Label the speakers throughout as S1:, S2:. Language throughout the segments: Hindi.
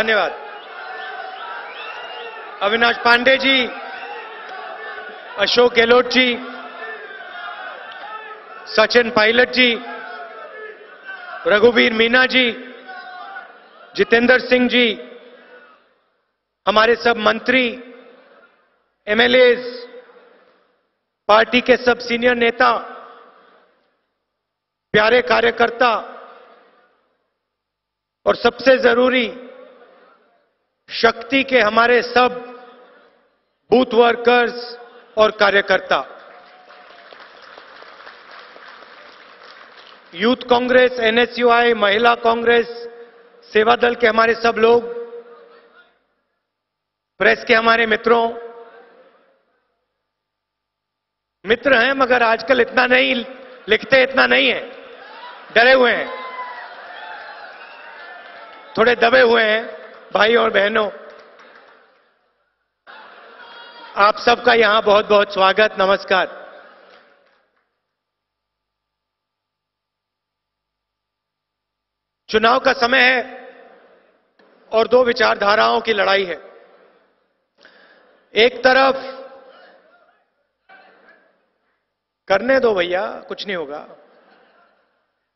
S1: धन्यवाद। अविनाश पांडे जी, अशोक गहलोत जी, सचिन पायलट जी, रघुवीर मीना जी, जितेंद्र सिंह जी, हमारे सब मंत्री एमएलए पार्टी के सब सीनियर नेता, प्यारे कार्यकर्ता, और सबसे ज़रूरी शक्ति के हमारे सब बूथ वर्कर्स और कार्यकर्ता। यूथ कांग्रेस एनएसयूआई महिला कांग्रेस सेवा दल के हमारे सब लोग प्रेस के हमारे मित्रों, मित्र हैं मगर आजकल इतना नहीं, लिखते इतना नहीं है, डरे हुए हैं, थोड़े दबे हुए हैं। भाई और बहनों, आप सबका यहाँ बहुत बहुत स्वागत, नमस्कार। चुनाव का समय है और दो विचारधाराओं की लड़ाई है। एक तरफ़, करने दो भैया, कुछ नहीं होगा।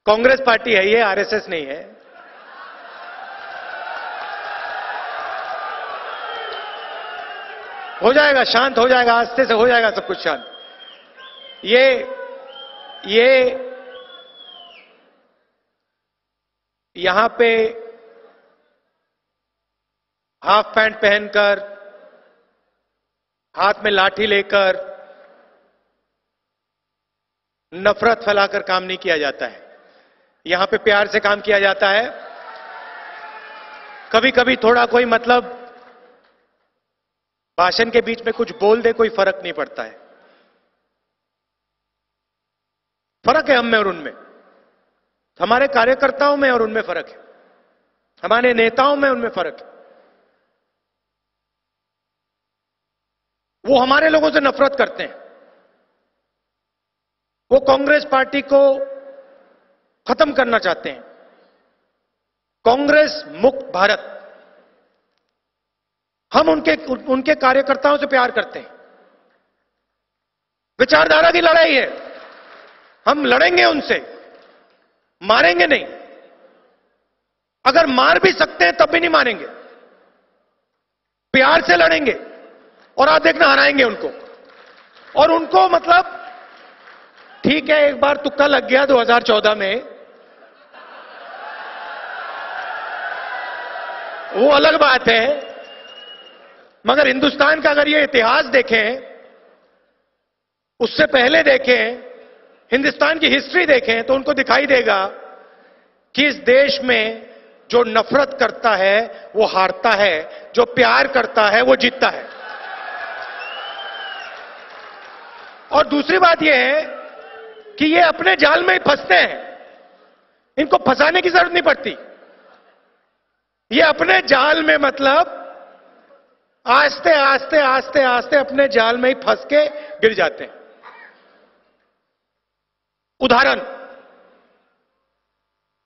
S1: कांग्रेस पार्टी है, ये आरएसएस नहीं है। हो जाएगा, शांत हो जाएगा आस्ते से हो जाएगा सब कुछ शांत। ये ये यहाँ पे हाफ़ पैंट पहनकर, हाथ में लाठी लेकर नफरत फैलाकर काम नहीं किया जाता है। यहाँ पे प्यार से काम किया जाता है। कभी कभी थोड़ा कोई मतलब भाषण के बीच में कुछ बोल दे, कोई फ़र्क नहीं पड़ता है। फ़र्क है हम में और उनमें। हमारे कार्यकर्ताओं में और उनमें फ़र्क है। हमारे नेताओं में उनमें फ़र्क है। वो हमारे लोगों से नफरत करते हैं। वो कांग्रेस पार्टी को खत्म करना चाहते हैं। कांग्रेस मुक्त भारत। हम उनके उनके कार्यकर्ताओं से प्यार करते हैं। विचारधारा की लड़ाई है। हम लड़ेंगे उनसे, मारेंगे नहीं। अगर मार भी सकते हैं, तब भी नहीं मारेंगे। प्यार से लड़ेंगे और आप देखना हराएँगे उनको। और उनको मतलब ठीक है, एक बार तुक्का लग गया 2014 में। वो अलग बात है। मगर हिंदुस्तान का अगर ये इतिहास देखें, उससे पहले देखें, हिंदुस्तान की हिस्ट्री देखें तो उनको दिखाई देगा कि इस देश में जो नफरत करता है, वो हारता है, जो प्यार करता है, वो जीतता है। और दूसरी बात यह है कि ये अपने जाल में ही फंसते हैं। इनको फंसाने की ज़रूरत नहीं पड़ती। ये अपने जाल में मतलब आस्ते आस्ते आस्ते आस्ते अपने जाल में ही फंस के गिर जाते हैं। उदाहरण।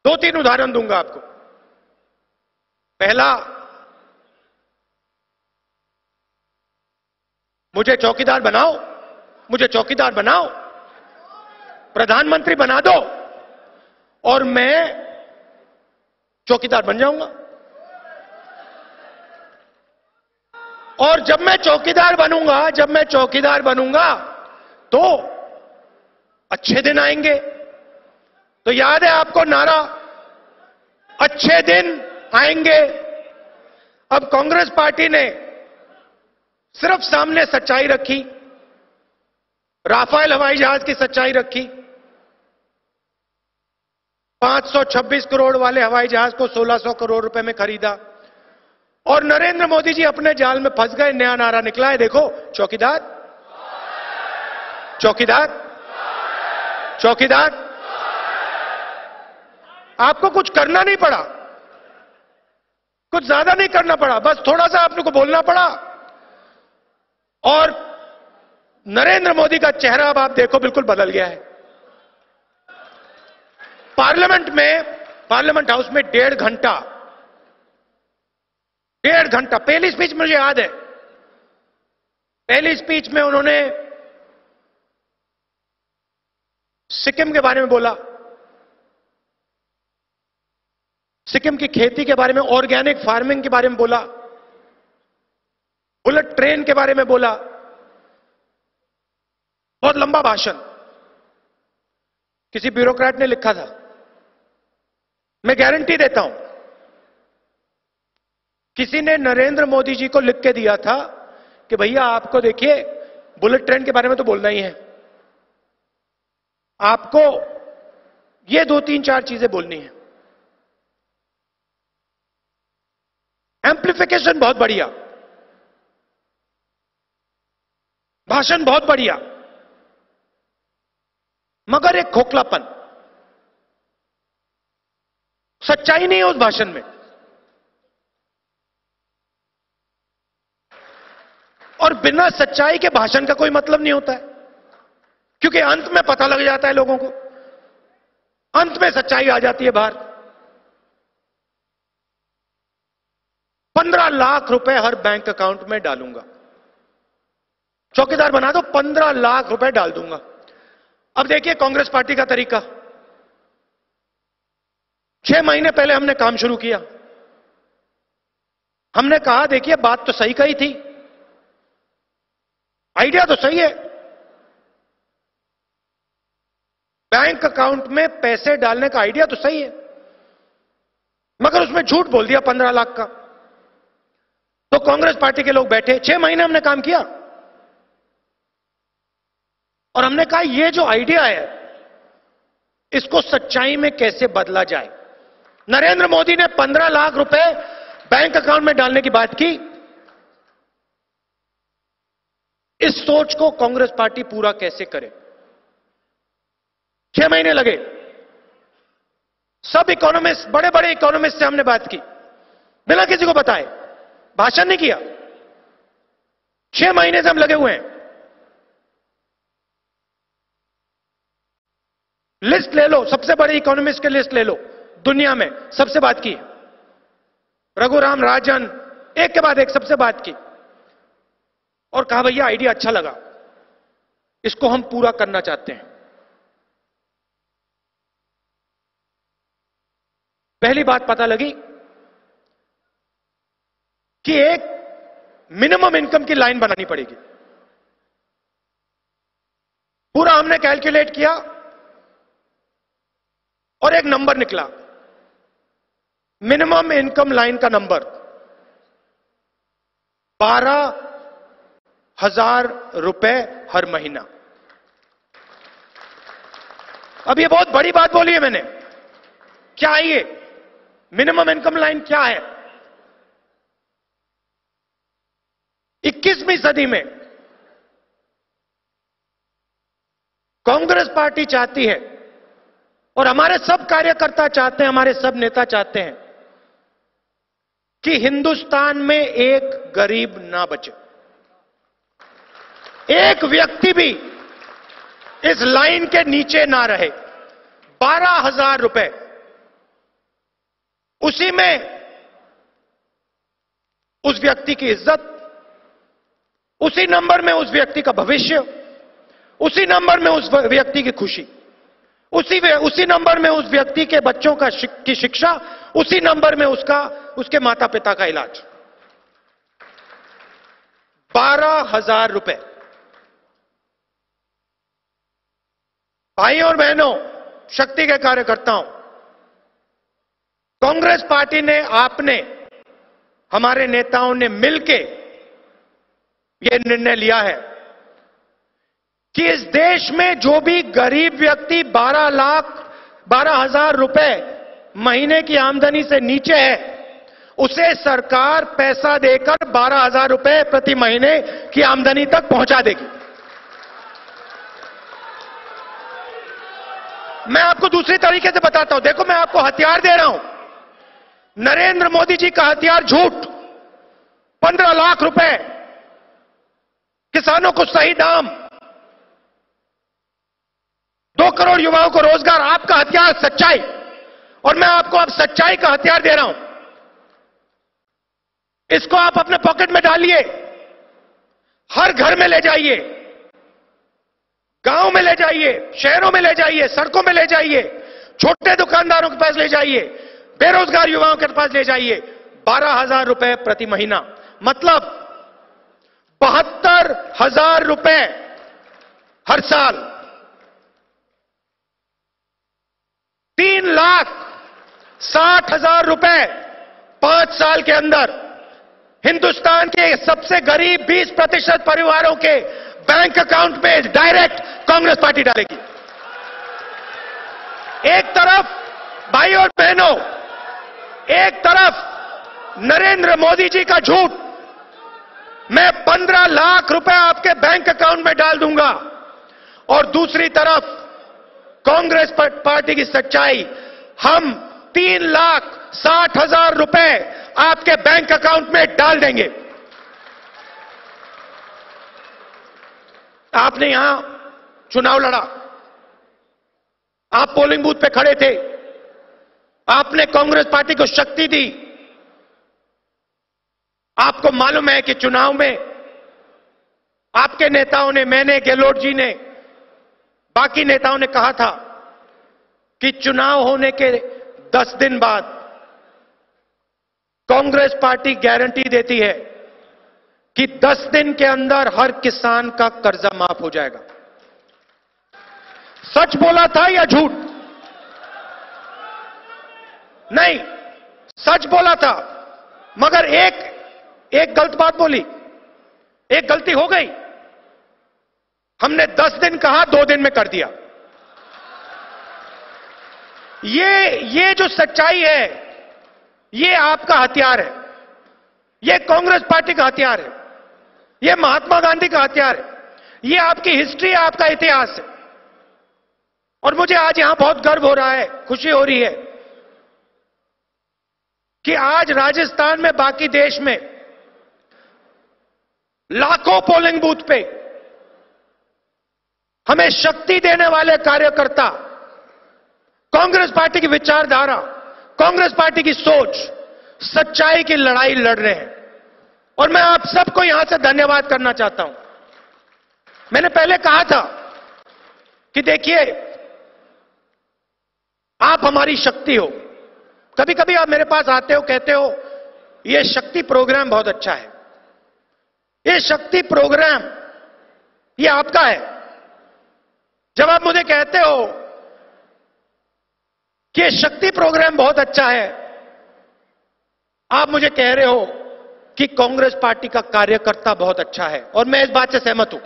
S1: दो तीन उदाहरण दूँगा आपको। पहला, मुझे चौकीदार बनाओ, मुझे चौकीदार बनाओ, प्रधानमंत्री बना दो, और मैं चौकीदार बन जाऊँगा। और जब मैं चौकीदार बनूँगा, जब मैं चौकीदार बनूँगा तो अच्छे दिन आएँगे। तो याद है आपको नारा? अच्छे दिन आएँगे। अब कांग्रेस पार्टी ने सिर्फ़ सामने सच्चाई रखी, राफेल हवाई जहाज़ की सच्चाई रखी। 526 करोड़ वाले हवाई जहाज़ को 1600 करोड़ रुपए में खरीदा। और नरेंद्र मोदी जी अपने जाल में फंस गए, नया नारा निकला है, देखो, चौकीदार। चौकीदार। चौकीदार। आपको कुछ करना नहीं पड़ा। कुछ ज़्यादा नहीं करना पड़ा, बस थोड़ा सा आप को बोलना पड़ा। और नरेंद्र मोदी का चेहरा अब आप देखो, बिल्कुल बदल गया है। पार्लियामेंट में, पार्लियामेंट हाउस में डेढ़ घंटा डेढ़ घंटा। पहली स्पीच मुझे याद है। पहली स्पीच में उन्होंने सिक्किम के बारे में बोला। सिक्किम की खेती के बारे में ऑर्गेनिक फ़ार्मिंग के बारे में बोला। बुलेट ट्रेन के बारे में बोला। बहुत लंबा भाषण। किसी ब्यूरोक्रेट ने लिखा था। मैं गारंटी देता हूँ किसी ने नरेंद्र मोदी जी को लिख के दिया था कि भैया आपको देखिए बुलेट ट्रेन के बारे में तो बोलना ही है। आपको ये दो तीन चार चीज़ें बोलनी है। एम्प्लीफिकेशन बहुत बढ़िया। भाषण बहुत बढ़िया। मगर एक खोखलापन। सच्चाई नहीं है उस भाषण में। और बिना सच्चाई के भाषण का कोई मतलब नहीं होता है। क्योंकि अंत में पता लग जाता है लोगों को। अंत में सच्चाई आ जाती है बाहर। पंद्रह लाख रुपए हर बैंक अकाउंट में डालूँगा। चौकीदार बना दो, पंद्रह लाख रुपए डाल दूँगा। अब देखिए कांग्रेस पार्टी का तरीका। छह महीने पहले हमने काम शुरू किया। हमने कहा, देखिए, बात तो सही कही थी। आइडिया तो सही है। बैंक अकाउंट में पैसे डालने का आइडिया तो सही है। मगर उसमें झूठ बोल दिया पंद्रह लाख का। तो कांग्रेस पार्टी के लोग बैठे, छह महीने हमने काम किया। और हमने कहा यह जो आइडिया है, इसको सच्चाई में कैसे बदला जाए? नरेंद्र मोदी ने पंद्रह लाख रुपए बैंक अकाउंट में डालने की बात की। इस सोच को कांग्रेस पार्टी पूरा कैसे करे? छह महीने लगे। सब इकोनॉमिस्ट बड़े बड़े इकोनॉमिस्ट से हमने बात की। बिना किसी को बताए। भाषण नहीं किया। छह महीने से हम लगे हुए हैं। लिस्ट ले लो। सबसे बड़े इकोनॉमिस्ट के लिस्ट ले लो। दुनिया में सबसे बात की। रघुराम राजन, एक के बाद एक सबसे बात की। और कहा, भैया आइडिया अच्छा लगा। इसको हम पूरा करना चाहते हैं। पहली बात पता लगी कि एक मिनिमम इनकम की लाइन बनानी पड़ेगी। पूरा हमने कैलकुलेट किया और एक नंबर निकला। मिनिमम इनकम लाइन का नंबर बारह हज़ार रुपए हर महीना। अब ये बहुत बड़ी बात बोली है मैंने। क्या है ये? मिनिमम इनकम लाइन क्या है? 21वीं सदी में कांग्रेस पार्टी चाहती है और हमारे सब कार्यकर्ता चाहते हैं, हमारे सब नेता चाहते हैं कि हिंदुस्तान में एक गरीब ना बचे। एक व्यक्ति भी इस लाइन के नीचे ना रहे। बारह हज़ार रुपए। उसी में उस व्यक्ति की इज़्ज़त उसी नंबर में उस व्यक्ति का भविष्य उसी नंबर में उस व्यक्ति की खुशी उसी उसी नंबर में उस व्यक्ति के बच्चों का शिक, की शिक्षा उसी नंबर में उसका उसके माता पिता का इलाज। बारह हज़ार रुपए। भाई और बहनों, शक्ति के कार्यकर्ताओं, कांग्रेस पार्टी ने, आपने, हमारे नेताओं ने मिलके यह निर्णय लिया है कि इस देश में जो भी गरीब व्यक्ति 12 लाख, बारह हज़ार रुपए महीने की आमदनी से नीचे है, उसे सरकार पैसा देकर बारह हज़ार रुपए प्रति महीने की आमदनी तक पहुँचा देगी। मैं आपको दूसरी तरीके से बताता हूँ। देखो, मैं आपको हथियार दे रहा हूँ। नरेंद्र मोदी जी का हथियार झूठ। पंद्रह लाख रुपए। किसानों को सही दाम। दो करोड़ युवाओं को रोज़गार। आपका हथियार सच्चाई। और मैं आपको अब सच्चाई का हथियार दे रहा हूँ। इसको आप अपने पॉकेट में डालिए। हर घर में ले जाइए। गाँव में ले जाइए, शहरों में ले जाइए, सड़कों में ले जाइए, छोटे दुकानदारों के पास ले जाइए, बेरोजगार युवाओं के पास ले जाइए, बारह हज़ार रुपए प्रति महीना। मतलब बहत्तर हज़ार रुपए हर साल। तीन लाख साठ हज़ार रुपए पाँच साल के अंदर। हिंदुस्तान के सबसे गरीब 20 प्रतिशत परिवारों के बैंक अकाउंट में डायरेक्ट कांग्रेस पार्टी डालेगी। एक तरफ़ भाई और बहनों, एक तरफ़ नरेंद्र मोदी जी का झूठ। मैं पंद्रह लाख रुपए आपके बैंक अकाउंट में डाल दूँगा। और दूसरी तरफ़ कांग्रेस पार्टी की सच्चाई। हम तीन लाख साठ हज़ार रुपए आपके बैंक अकाउंट में डाल देंगे। आपने यहाँ चुनाव लड़ा। आप पोलिंग बूथ पे खड़े थे। आपने कांग्रेस पार्टी को शक्ति दी। आपको मालूम है कि चुनाव में आपके नेताओं ने, मैंने, गहलोत जी ने, बाकी नेताओं ने कहा था कि चुनाव होने के दस दिन बाद कांग्रेस पार्टी गारंटी देती है कि दस दिन के अंदर हर किसान का कर्जा माफ़ हो जाएगा। सच बोला था या झूठ? नहीं, सच बोला था, मगर एक एक गलत बात बोली। एक गलती हो गई। हमने दस दिन कहा, दो दिन में कर दिया। ये ये जो सच्चाई है, ये आपका हथियार है। ये कांग्रेस पार्टी का हथियार है। ये महात्मा गांधी का हथियार है। ये आपकी हिस्ट्री है आपका इतिहास है। और मुझे आज यहाँ बहुत गर्व हो रहा है, खुशी हो रही है कि आज राजस्थान में, बाकी देश में, लाखों पोलिंग बूथ पे हमें शक्ति देने वाले कार्यकर्ता, कांग्रेस पार्टी की विचारधारा, कांग्रेस पार्टी की सोच, सच्चाई की लड़ाई लड़ रहे हैं। और मैं आप सबको यहाँ से धन्यवाद करना चाहता हूँ। मैंने पहले कहा था कि देखिए आप हमारी शक्ति हो। कभी कभी आप मेरे पास आते हो, कहते हो यह शक्ति प्रोग्राम बहुत अच्छा है। ये शक्ति प्रोग्राम ये आपका है। जब आप मुझे कहते हो कि शक्ति प्रोग्राम बहुत अच्छा है, आप मुझे कह रहे हो कि कांग्रेस पार्टी का कार्यकर्ता बहुत अच्छा है और मैं इस बात से सहमत हूँ।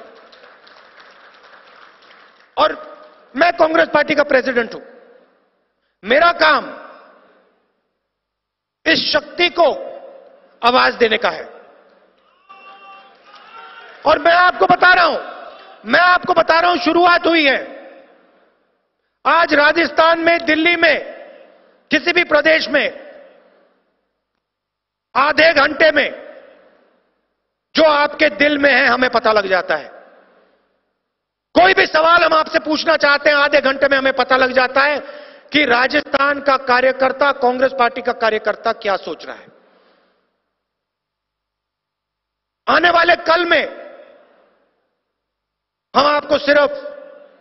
S1: और मैं कांग्रेस पार्टी का प्रेसिडेंट हूँ। मेरा काम इस शक्ति को आवाज़ देने का है। और मैं आपको बता रहा हूँ, मैं आपको बता रहा हूँ, शुरुआत हुई है। आज राजस्थान में, दिल्ली में, किसी भी प्रदेश में, आधे घंटे में, जो आपके दिल में है, हमें पता लग जाता है। कोई भी सवाल हम आपसे पूछना चाहते हैं, आधे घंटे में हमें पता लग जाता है। कि राजस्थान का कार्यकर्ता, कांग्रेस पार्टी का कार्यकर्ता क्या सोच रहा है? आने वाले कल में हम आपको सिर्फ़,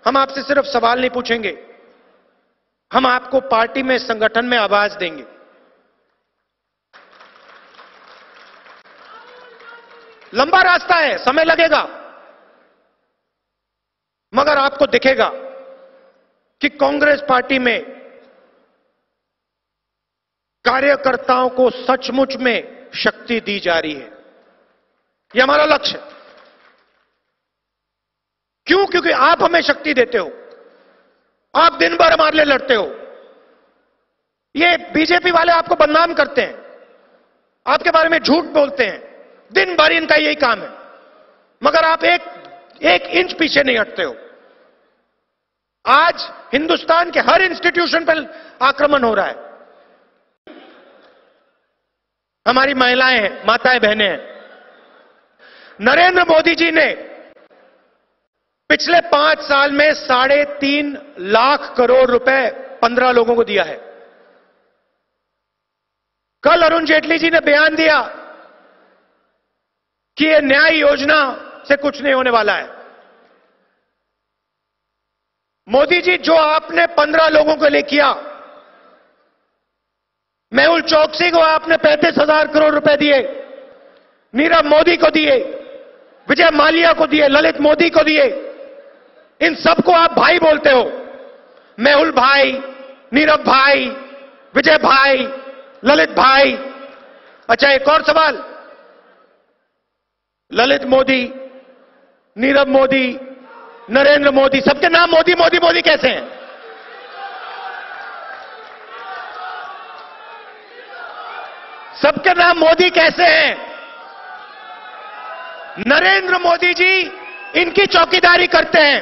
S1: हम आपसे सिर्फ़ सवाल नहीं पूछेंगे। हम आपको पार्टी में, संगठन में आवाज़ देंगे। लंबा रास्ता है, समय लगेगा, मगर आपको दिखेगा कि कांग्रेस पार्टी में कार्यकर्ताओं को सचमुच में शक्ति दी जा रही है। यह हमारा लक्ष्य है। क्यों? क्योंकि आप हमें शक्ति देते हो। आप दिन भर हमारे लिए लड़ते हो। ये बीजेपी वाले आपको बदनाम करते हैं। आपके बारे में झूठ बोलते हैं। दिन भर इनका यही काम है। मगर आप एक एक इंच पीछे नहीं हटते हो। आज हिंदुस्तान के हर इंस्टीट्यूशन पर आक्रमण हो रहा है। हमारी महिलाएँ हैं, माताएँ, बहनें हैं। नरेंद्र मोदी जी ने पिछले पाँच साल में साढ़े तीन लाख करोड़ रुपए पंद्रह लोगों को दिया है। कल अरुण जेटली जी ने बयान दिया कि यह न्याय योजना से कुछ नहीं होने वाला है। मोदी जी, जो आपने पंद्रह लोगों को लिए किया मेहुल चौकसी को आपने पैंतीस हज़ार करोड़ रुपए दिए, नीरव मोदी को दिए, विजय मालिया को दिए, ललित मोदी को दिए। इन सबको आप भाई बोलते हो। मेहुल भाई, नीरव भाई, विजय भाई, ललित भाई। अच्छा एक और सवाल। ललित मोदी, नीरव मोदी, नरेंद्र मोदी, सबके नाम मोदी मोदी मोदी कैसे हैं? सबके नाम मोदी कैसे हैं? नरेंद्र मोदी जी इनकी चौकीदारी करते हैं।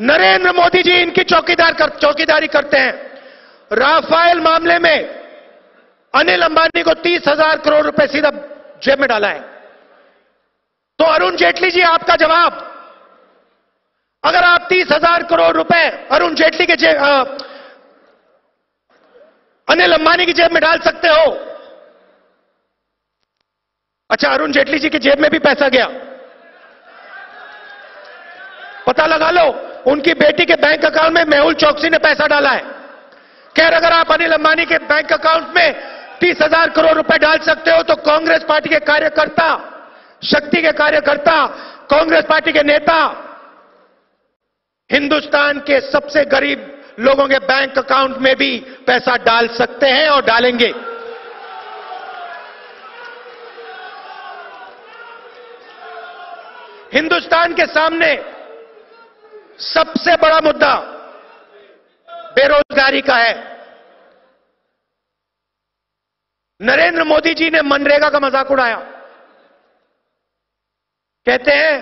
S1: नरेंद्र मोदी जी इनकी चौकीदार कर, चौकीदारी करते हैं। राफेल मामले में अनिल अंबानी को तीस हज़ार करोड़ रुपए सीधा जेब में डाला है। तो अरुण जेटली जी आपका जवाब? अगर आप तीस हज़ार करोड़ रुपए अरुण जेटली के जेब अनिल अंबानी की जेब में डाल सकते हो। अच्छा अरुण जेटली जी की जेब में भी पैसा गया। पता लगा लो, उनकी बेटी के बैंक अकाउंट में मेहुल चौकसी ने पैसा डाला है। खैर, अगर आप अनिल अंबानी के बैंक अकाउंट में तीस हज़ार करोड़ रुपए डाल सकते हो तो कांग्रेस पार्टी के कार्यकर्ता, शक्ति के कार्यकर्ता, कांग्रेस पार्टी के नेता, हिंदुस्तान के सबसे गरीब लोगों के बैंक अकाउंट में भी पैसा डाल सकते हैं और डालेंगे। हिंदुस्तान के सामने सबसे बड़ा मुद्दा बेरोजगारी का है। नरेंद्र मोदी जी ने मनरेगा का मज़ाक उड़ाया। कहते हैं,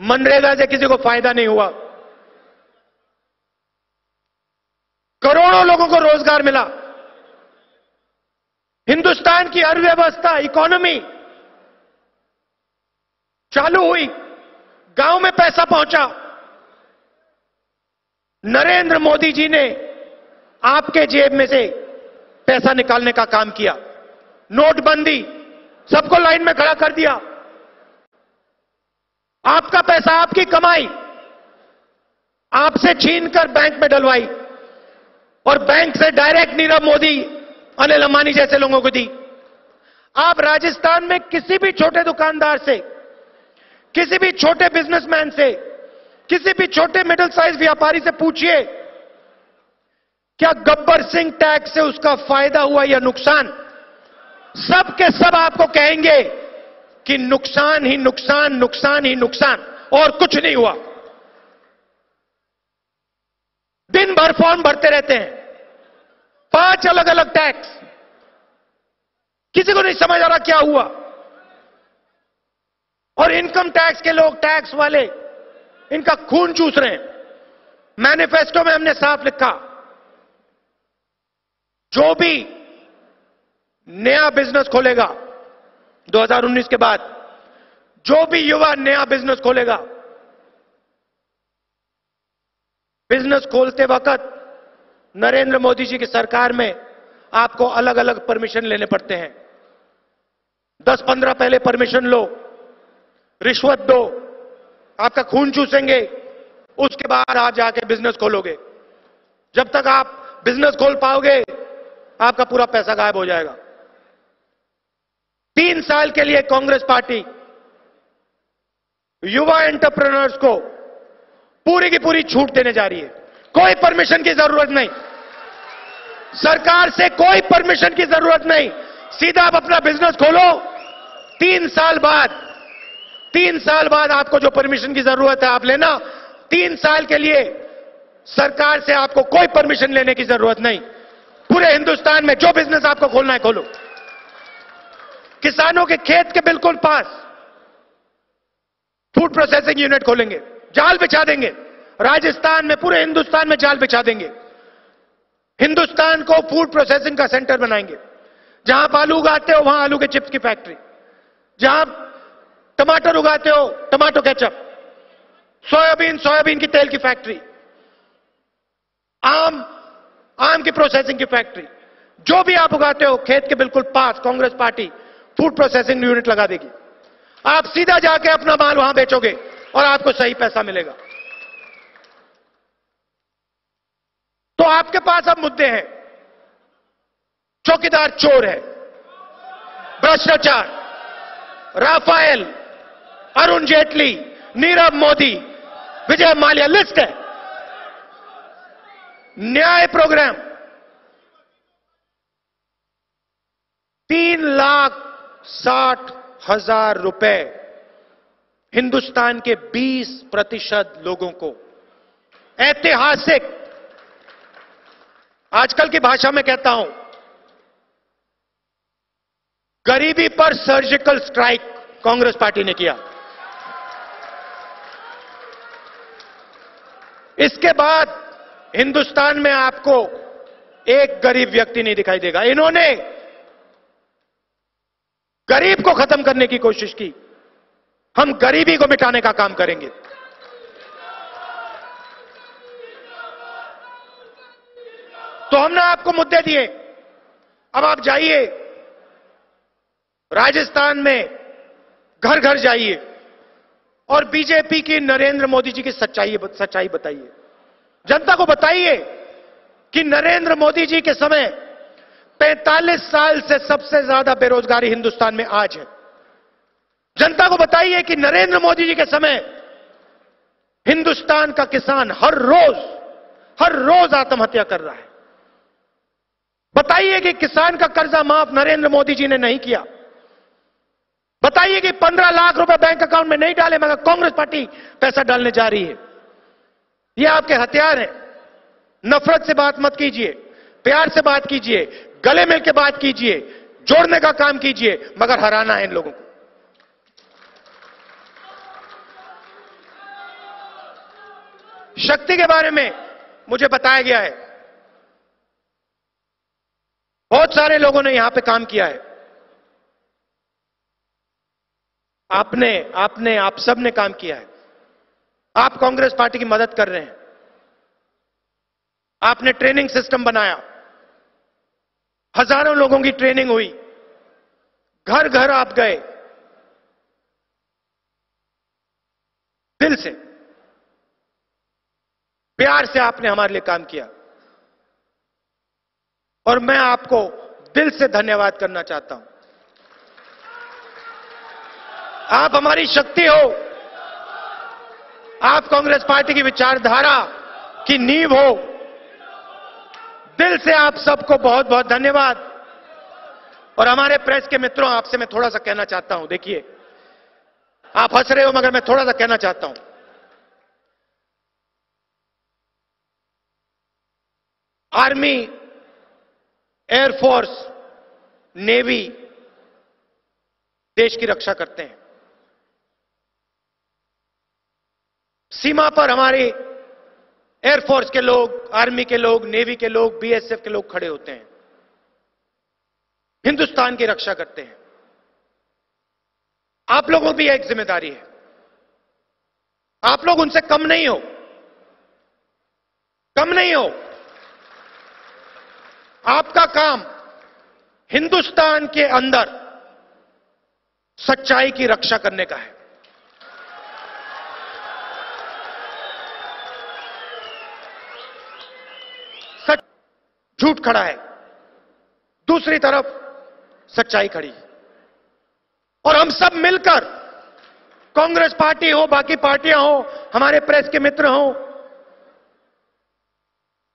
S1: मनरेगा से किसी को फ़ायदा नहीं हुआ। करोड़ों लोगों को रोज़गार मिला। हिंदुस्तान की अर्थव्यवस्था, इकोनॉमी चालू हुई, गाँव में पैसा पहुँचा। नरेंद्र मोदी जी ने आपके जेब में से पैसा निकालने का काम किया। नोटबंदी, सबको लाइन में खड़ा कर दिया। आपका पैसा, आपकी कमाई आपसे छीनकर बैंक में डलवाई। और बैंक से डायरेक्ट नीरव मोदी, अनिल अंबानी जैसे लोगों को दी। आप राजस्थान में किसी भी छोटे दुकानदार से, किसी भी छोटे बिजनेसमैन से, किसी भी छोटे मिडिल साइज़ व्यापारी से पूछिए, क्या गब्बर सिंह टैक्स से उसका फ़ायदा हुआ या नुकसान? सब के सब आपको कहेंगे कि नुकसान ही नुकसान नुकसान ही नुकसान, और कुछ नहीं हुआ। दिन भर फॉर्म भरते रहते हैं। पाँच अलग अलग टैक्स किसी को नहीं समझ आ रहा क्या हुआ। और इनकम टैक्स के लोग टैक्स वाले, इनका खून चूस रहे हैं। मैनिफेस्टो में हमने साफ़ लिखा, जो भी नया बिज़नेस खोलेगा 2019 के बाद, जो भी युवा नया बिज़नेस खोलेगा बिज़नेस खोलते वक्त नरेंद्र मोदी जी की सरकार में आपको अलग अलग परमिशन लेने पड़ते हैं। 10-15 पहले परमिशन लो, रिश्वत दो, आपका खून चूसेंगे, उसके बाद आप जाके बिज़नेस खोलोगे। जब तक आप बिज़नेस खोल पाओगे, आपका पूरा पैसा गायब हो जाएगा। तीन साल के लिए कांग्रेस पार्टी युवा एंटरप्रेनर्स को पूरी की पूरी छूट देने जा रही है। कोई परमिशन की ज़रूरत नहीं। सरकार से कोई परमिशन की ज़रूरत नहीं। सीधा आप अपना बिज़नेस खोलो। तीन साल बाद, तीन साल बाद आपको जो परमिशन की ज़रूरत है आप लेना। तीन साल के लिए सरकार से आपको कोई परमिशन लेने की ज़रूरत नहीं। पूरे हिंदुस्तान में जो बिज़नेस आपको खोलना है खोलो। किसानों के खेत के बिल्कुल पास। फ़ूड प्रोसेसिंग यूनिट खोलेंगे। जाल बिछा देंगे। राजस्थान में, पूरे हिंदुस्तान में जाल बिछा देंगे। हिंदुस्तान को फ़ूड प्रोसेसिंग का सेंटर बनाएँगे। जहाँ आप आलू उगाते हो, वहाँ आलू के चिप्स की फैक्ट्री। जहाँ टमाटर उगाते हो, टमाटो केचप। सोयाबीन सोयाबीन की तेल की फैक्ट्री। आम आम की प्रोसेसिंग की फैक्ट्री। जो भी आप उगाते हो, खेत के बिल्कुल पास, Congress party, food processing unit लगा देगी। आप सीधा जाके अपना माल वहाँ बेचोगे। और आपको सही पैसा मिलेगा। तो आपके पास अब मुद्दे हैं। चौकीदार चोर है, भ्रष्टाचार राफेल अरुण जेटली, नीरव मोदी, विजय माल्या लिस्ट है। न्याय प्रोग्राम, तीन लाख साठ हज़ार रुपए हिंदुस्तान के 20 प्रतिशत लोगों को ऐतिहासिक, आजकल की भाषा में कहता हूँ, गरीबी पर सर्जिकल स्ट्राइक कांग्रेस पार्टी ने किया। इसके बाद हिंदुस्तान में आपको एक गरीब व्यक्ति नहीं दिखाई देगा। इन्होंने गरीब को खत्म करने की कोशिश की। हम गरीबी को मिटाने का काम करेंगे। तो हमने आपको मुद्दे दिए। अब आप जाइए। राजस्थान में घर घर जाइए। और बीजेपी की नरेंद्र मोदी जी की सच्चाई सच्चाई बताइए। जनता को बताइए कि नरेंद्र मोदी जी के समय 45 साल से सबसे ज़्यादा बेरोजगारी हिंदुस्तान में आज है। जनता को बताइए कि नरेंद्र मोदी जी के समय हिंदुस्तान का किसान हर रोज हर रोज आत्महत्या कर रहा है। बताइए कि किसान का कर्जा माफ़ नरेंद्र मोदी जी ने नहीं किया। बताइए कि 15 लाख रुपए बैंक अकाउंट में नहीं डाले, मगर कांग्रेस पार्टी पैसा डालने जा रही है। ये आपके हथियार हैं। नफरत से बात मत कीजिए, प्यार से बात कीजिए, गले मिलकर बात कीजिए, जोड़ने का काम कीजिए, मगर हराना है इन लोगों को। शक्ति के बारे में मुझे बताया गया है। बहुत सारे लोगों ने यहाँ पे काम किया है। आपने आपने, आप सबने काम किया है। आप कांग्रेस पार्टी की मदद कर रहे हैं। आपने ट्रेनिंग सिस्टम बनाया। हज़ारों लोगों की ट्रेनिंग हुई। घर घर आप गए। दिल से। प्यार से आपने हमारे लिए काम किया। और मैं आपको दिल से धन्यवाद करना चाहता हूँ। आप हमारी शक्ति हो। आप कांग्रेस पार्टी की विचारधारा की नींव हो। दिल से आप सबको बहुत बहुत धन्यवाद। और हमारे प्रेस के मित्रों, आपसे मैं थोड़ा सा कहना चाहता हूँ। देखिए, आप हंस रहे हो, मगर मैं थोड़ा सा कहना चाहता हूँ। आर्मी एयरफोर्स नेवी देश की रक्षा करते हैं। सीमा पर हमारे एयरफोर्स के लोग, आर्मी के लोग, नेवी के लोग, बीएसएफ के लोग खड़े होते हैं। हिंदुस्तान की रक्षा करते हैं। आप लोगों की एक ज़िम्मेदारी है। आप लोग उनसे कम नहीं हो। कम नहीं हो। आपका काम हिंदुस्तान के अंदर सच्चाई की रक्षा करने का है। सच झूठ खड़ा है। दूसरी तरफ़ सच्चाई खड़ी और हम सब मिलकर कांग्रेस पार्टी हो, बाकी पार्टियाँ हो, हमारे प्रेस के मित्र हो,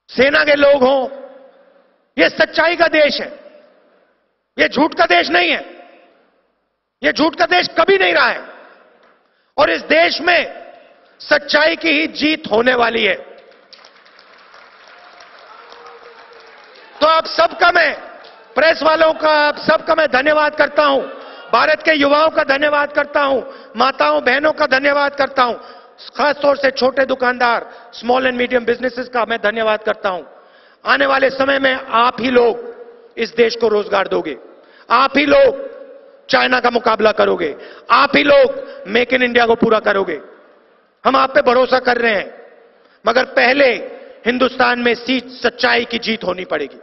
S1: सेना के लोग हो यह सच्चाई का देश है। यह झूठ का देश नहीं है। यह झूठ का देश कभी नहीं रहा है। और इस देश में सच्चाई की ही जीत होने वाली है। तो आप सबका मैं प्रेस वालों का, आप सबका मैं धन्यवाद करता हूँ। भारत के युवाओं का धन्यवाद करता हूँ। माताओं, बहनों का धन्यवाद करता हूँ। खासतौर से छोटे दुकानदार स्मॉल एंड मीडियम बिजनेसेस का मैं धन्यवाद करता हूँ। आने वाले समय में आप ही लोग इस देश को रोज़गार दोगे। आप ही लोग चाइना का मुकाबला करोगे। आप ही लोग मेक इन इंडिया को पूरा करोगे। हम आप पे भरोसा कर रहे हैं, मगर पहले हिंदुस्तान में सीट सच्चाई की जीत होनी पड़ेगी।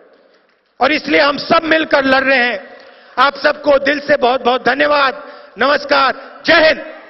S1: और इसलिए हम सब मिलकर लड़ रहे हैं। आप सबको दिल से बहुत बहुत धन्यवाद। नमस्कार। जय हिंद।